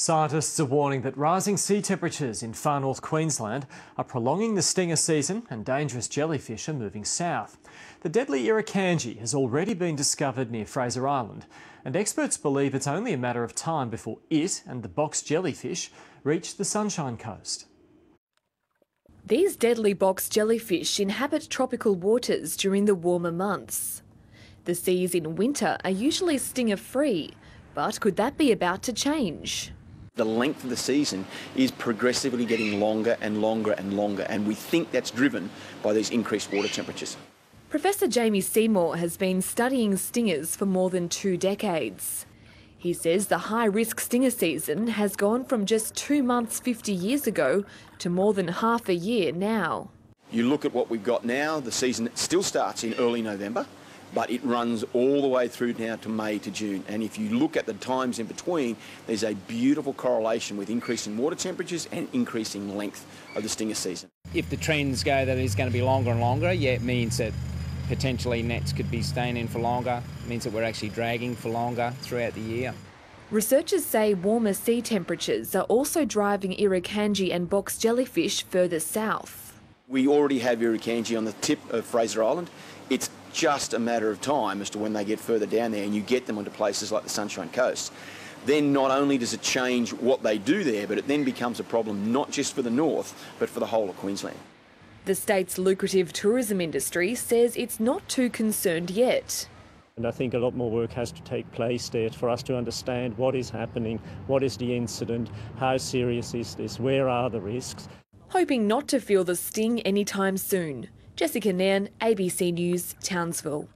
Scientists are warning that rising sea temperatures in far north Queensland are prolonging the stinger season and dangerous jellyfish are moving south. The deadly Irukandji has already been discovered near Fraser Island, and experts believe it's only a matter of time before it and the box jellyfish reach the Sunshine Coast. These deadly box jellyfish inhabit tropical waters during the warmer months. The seas in winter are usually stinger free, but could that be about to change? The length of the season is progressively getting longer and longer and longer, and we think that's driven by these increased water temperatures. Professor Jamie Seymour has been studying stingers for more than two decades. He says the high risk stinger season has gone from just two months 50 years ago to more than half a year now. You look at what we've got now, the season still starts in early November but it runs all the way through now to May to June. And if you look at the times in between, there's a beautiful correlation with increasing water temperatures and increasing length of the stinger season. If the trends go that it's going to be longer and longer, yeah, it means that potentially nets could be staying in for longer, it means that we're actually dragging for longer throughout the year. Researchers say warmer sea temperatures are also driving Irukandji and box jellyfish further south. We already have Irukandji on the tip of Fraser Island. It's just a matter of time as to when they get further down there and you get them onto places like the Sunshine Coast. Then not only does it change what they do there, but it then becomes a problem not just for the north, but for the whole of Queensland. The state's lucrative tourism industry says it's not too concerned yet. And I think a lot more work has to take place there for us to understand what is happening, what is the incident, how serious is this, where are the risks. Hoping not to feel the sting anytime soon. Jessica Nairn, ABC News, Townsville.